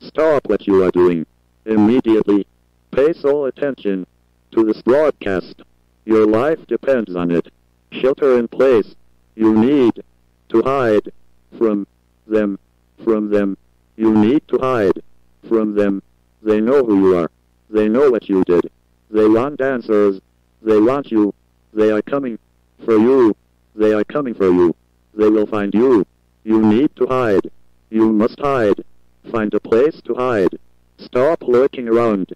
Stop what you are doing. Immediately. Pay sole attention to this broadcast. Your life depends on it. Shelter in place. You need to hide from them. From them. You need to hide from them. They know who you are. They know what you did. They want answers. They want you. They are coming for you. They are coming for you. They will find you. You need to hide. You must hide. Find a place to hide. Stop lurking around.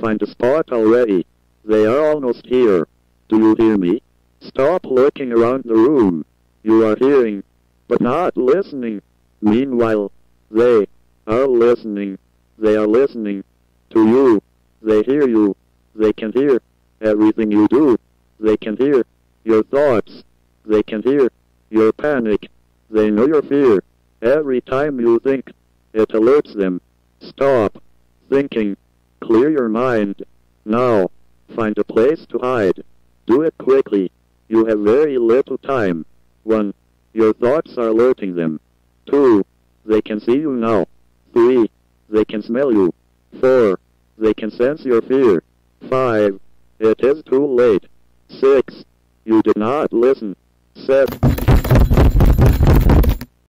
Find a spot already. They are almost here. Do you hear me? Stop lurking around the room. You are hearing, but not listening. Meanwhile, they are listening. They are listening to you. They hear you. They can hear everything you do. They can hear your thoughts. They can hear your panic. They know your fear. Every time you think, it alerts them. Stop thinking. Clear your mind. Now, find a place to hide. Do it quickly. You have very little time. 1. Your thoughts are alerting them. 2. They can see you now. 3. They can smell you. 4. They can sense your fear. 5. It is too late. 6. You did not listen. 7.